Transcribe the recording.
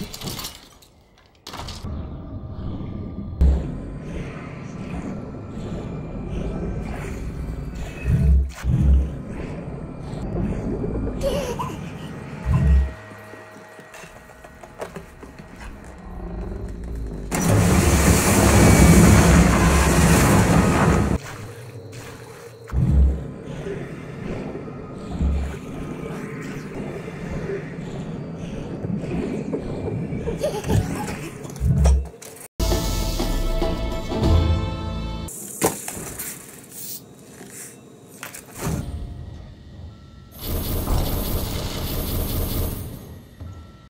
Yeah.